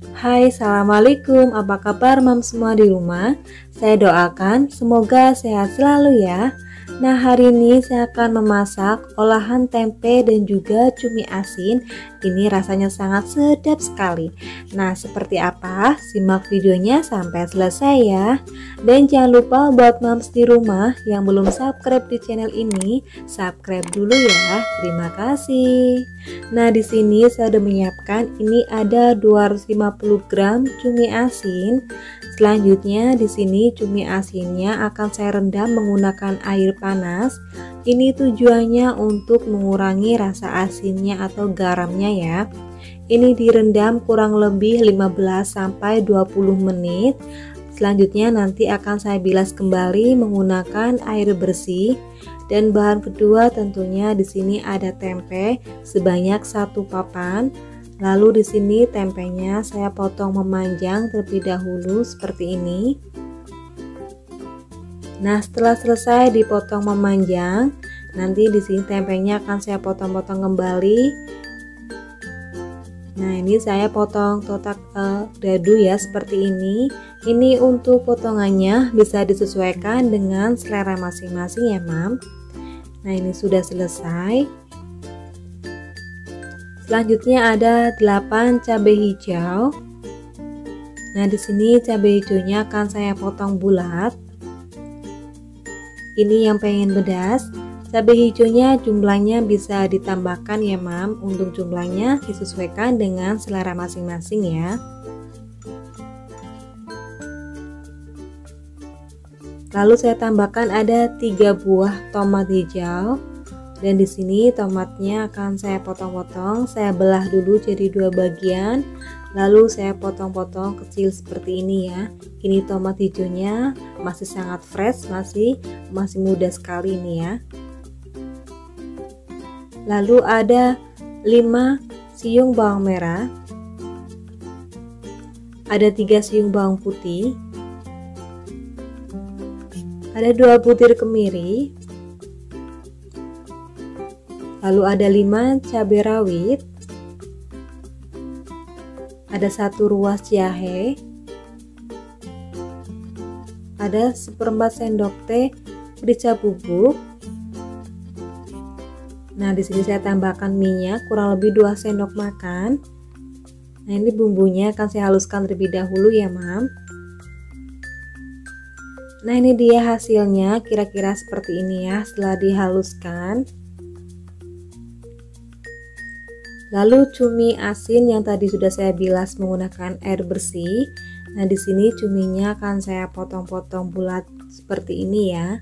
Hai, Assalamualaikum. Apa kabar mam semua di rumah? Saya doakan semoga sehat selalu ya. Nah hari ini saya akan memasak olahan tempe dan juga cumi asin Ini rasanya sangat sedap sekali. Nah seperti apa? Simak videonya sampai selesai ya. Dan jangan lupa buat moms di rumah yang belum subscribe di channel ini Subscribe dulu ya. Terima kasih. Nah di sini saya sudah menyiapkan ini ada 250 gram cumi asin. Selanjutnya di sini cumi asinnya akan saya rendam menggunakan air panas. Ini tujuannya untuk mengurangi rasa asinnya atau garamnya ya. Ini direndam kurang lebih 15 sampai 20 menit. Selanjutnya nanti akan saya bilas kembali menggunakan air bersih dan bahan kedua tentunya di sini ada tempe sebanyak satu papan Lalu di sini tempenya saya potong memanjang terlebih dahulu seperti ini. Nah, setelah selesai dipotong memanjang, nanti di sini tempenya akan saya potong-potong kembali. Nah, ini saya potong kotak uh, dadu ya seperti ini. Ini untuk potongannya bisa disesuaikan dengan selera masing-masing ya, Mam. Nah, ini sudah selesai. Selanjutnya ada 8 cabai hijau. Nah, di sini cabai hijaunya akan saya potong bulat. Ini yang pengen pedas. Cabai hijaunya jumlahnya bisa ditambahkan ya, Mam. Untuk jumlahnya disesuaikan dengan selera masing-masing ya. Lalu saya tambahkan ada tiga buah tomat hijau dan di sini tomatnya akan saya potong-potong saya belah dulu jadi dua bagian lalu saya potong-potong kecil seperti ini ya. Ini tomat hijaunya masih sangat fresh masih masih muda sekali ini ya. Lalu ada 5 siung bawang merah. Ada 3 siung bawang putih. Ada dua butir kemiri. Lalu ada 5 cabai rawit ada satu ruas jahe ada seperempat sendok teh merica bubuk. Nah di sini saya tambahkan minyak kurang lebih 2 sendok makan. Nah ini bumbunya akan saya haluskan terlebih dahulu ya mam. Nah ini dia hasilnya kira-kira seperti ini ya setelah dihaluskan Lalu cumi asin yang tadi sudah saya bilas menggunakan air bersih. Nah, di sini cuminya akan saya potong-potong bulat seperti ini ya.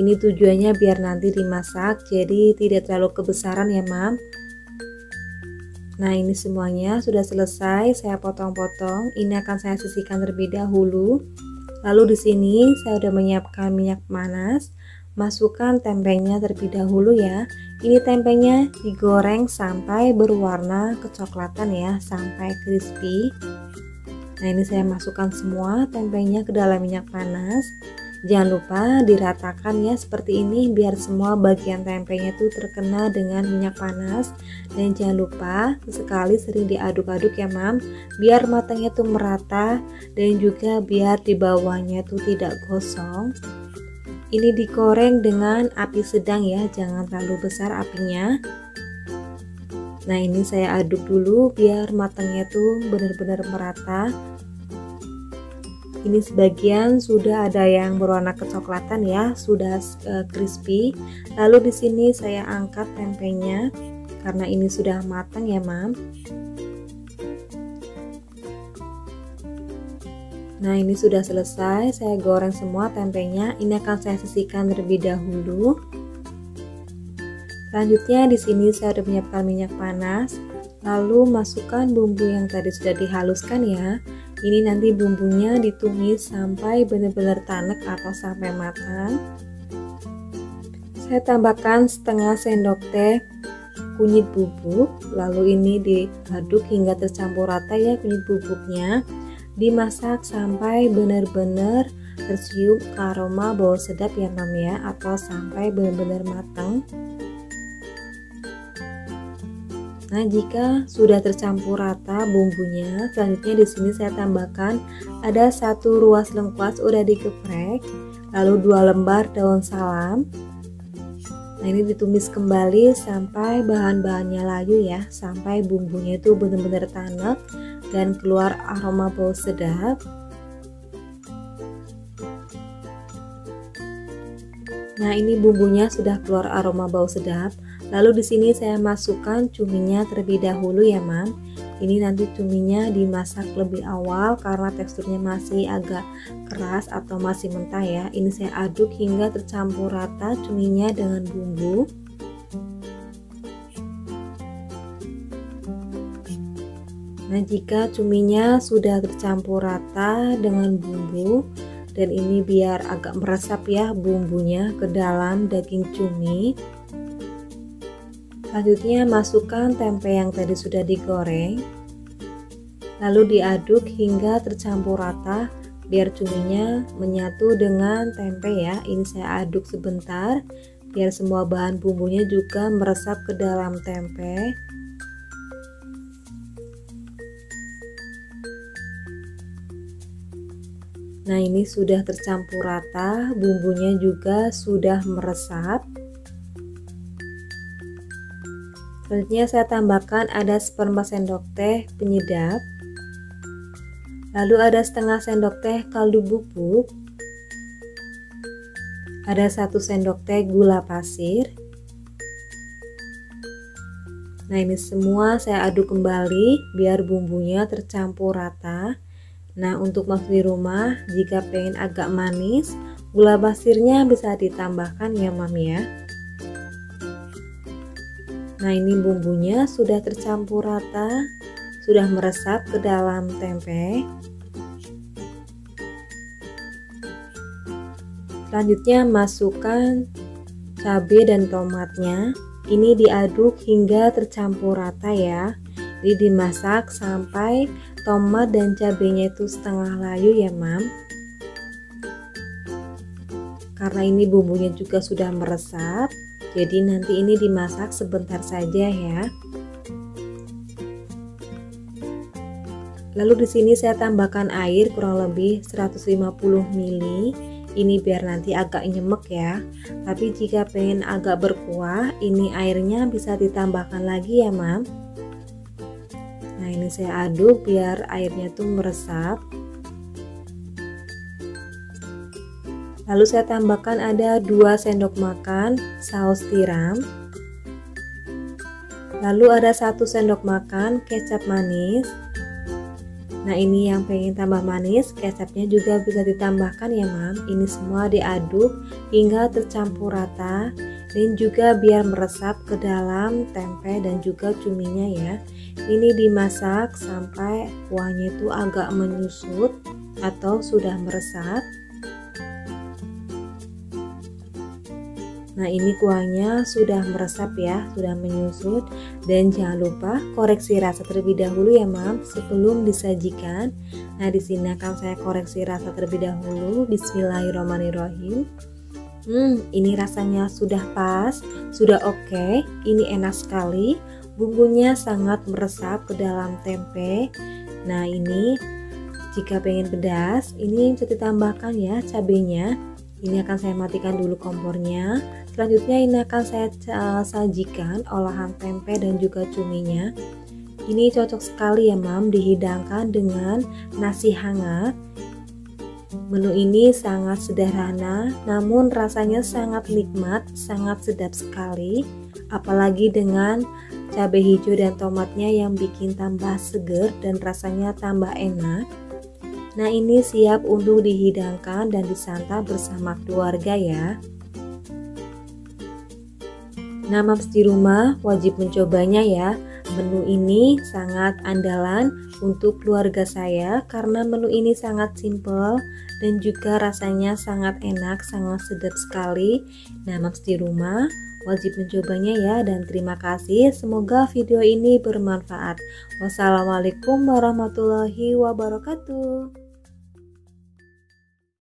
Ini tujuannya biar nanti dimasak jadi tidak terlalu kebesaran ya, Mam. Nah, ini semuanya sudah selesai saya potong-potong. Ini akan saya sisihkan terlebih dahulu. Lalu di sini saya sudah menyiapkan minyak panas. Masukkan tempenya terlebih dahulu ya. Ini tempenya digoreng sampai berwarna kecoklatan ya, sampai crispy. Nah, ini saya masukkan semua tempenya ke dalam minyak panas. Jangan lupa diratakan ya seperti ini biar semua bagian tempenya itu terkena dengan minyak panas dan jangan lupa sekali sering diaduk-aduk ya mam biar matangnya tuh merata dan juga biar di bawahnya tuh tidak gosong ini digoreng dengan api sedang ya jangan terlalu besar apinya. Nah ini saya aduk dulu biar matangnya tuh benar-benar merata. Ini sebagian sudah ada yang berwarna kecoklatan ya sudah uh, crispy. Lalu di sini saya angkat tempenya karena ini sudah matang ya mam Nah ini sudah selesai, saya goreng semua tempenya. Ini akan saya sisihkan terlebih dahulu. Selanjutnya di sini saya sudah menyiapkan minyak panas. Lalu masukkan bumbu yang tadi sudah dihaluskan ya. Ini nanti bumbunya ditumis sampai benar-benar tanek atau sampai matang. Saya tambahkan setengah sendok teh kunyit bubuk, lalu ini diaduk hingga tercampur rata ya kunyit bubuknya dimasak sampai benar-benar tercium aroma bau sedap ya mam ya atau sampai benar-benar matang Nah, jika sudah tercampur rata bumbunya, selanjutnya di sini saya tambahkan ada satu ruas lengkuas udah dikeprek, lalu dua lembar daun salam. Nah, ini ditumis kembali sampai bahan-bahannya layu ya, sampai bumbunya itu benar-benar tanak dan keluar aroma bau sedap. Nah, ini bumbunya sudah keluar aroma bau sedap. Lalu di sini saya masukkan cuminya terlebih dahulu ya, Mam. Ini nanti cuminya dimasak lebih awal karena teksturnya masih agak keras atau masih mentah ya. Ini saya aduk hingga tercampur rata cuminya dengan bumbu. Nah, jika cuminya sudah tercampur rata dengan bumbu dan ini biar agak meresap ya bumbunya ke dalam daging cumi. Selanjutnya masukkan tempe yang tadi sudah digoreng. Lalu diaduk hingga tercampur rata biar cuminya menyatu dengan tempe ya. Ini saya aduk sebentar biar semua bahan bumbunya juga meresap ke dalam tempe. Nah, ini sudah tercampur rata, bumbunya juga sudah meresap. Selanjutnya saya tambahkan ada seperempat sendok teh penyedap. Lalu ada setengah sendok teh kaldu bubuk. Ada satu sendok teh gula pasir. Nah ini semua saya aduk kembali biar bumbunya tercampur rata. Nah untuk masuk di rumah jika pengen agak manis gula pasirnya bisa ditambahkan ya mami ya. Nah ini bumbunya sudah tercampur rata Sudah meresap ke dalam tempe. Selanjutnya masukkan cabai dan tomatnya. Ini diaduk hingga tercampur rata ya. Jadi dimasak sampai tomat dan cabenya itu setengah layu ya mam Karena ini bumbunya juga sudah meresap jadi nanti ini dimasak sebentar saja ya. Lalu di sini saya tambahkan air kurang lebih 150 ml. Ini biar nanti agak nyemek ya. Tapi jika pengen agak berkuah, ini airnya bisa ditambahkan lagi ya, Mam. Nah, ini saya aduk biar airnya tuh meresap. Lalu saya tambahkan ada 2 sendok makan saus tiram. Lalu ada 1 sendok makan kecap manis. Nah ini yang pengen tambah manis, kecapnya juga bisa ditambahkan ya mam. Ini semua diaduk hingga tercampur rata dan juga biar meresap ke dalam tempe dan juga cuminya ya. Ini dimasak sampai kuahnya itu agak menyusut atau sudah meresap. Nah ini kuahnya sudah meresap ya, sudah menyusut dan jangan lupa koreksi rasa terlebih dahulu ya mam sebelum disajikan. Nah di sini akan saya koreksi rasa terlebih dahulu. Bismillahirrahmanirrahim. Hmm, ini rasanya sudah pas, sudah oke. Okay. Ini enak sekali. Bumbunya sangat meresap ke dalam tempe. Nah ini jika pengen pedas, ini bisa ditambahkan ya cabenya. Ini akan saya matikan dulu kompornya. Selanjutnya ini akan saya sajikan olahan tempe dan juga cuminya. Ini cocok sekali ya mam dihidangkan dengan nasi hangat. Menu ini sangat sederhana namun rasanya sangat nikmat, sangat sedap sekali. Apalagi dengan cabai hijau dan tomatnya yang bikin tambah seger dan rasanya tambah enak. Nah ini siap untuk dihidangkan dan disantap bersama keluarga ya. Nah maps di rumah wajib mencobanya ya. Menu ini sangat andalan untuk keluarga saya karena menu ini sangat simple dan juga rasanya sangat enak, sangat sedap sekali. Nah maps di rumah wajib mencobanya ya dan terima kasih. Semoga video ini bermanfaat. Wassalamualaikum warahmatullahi wabarakatuh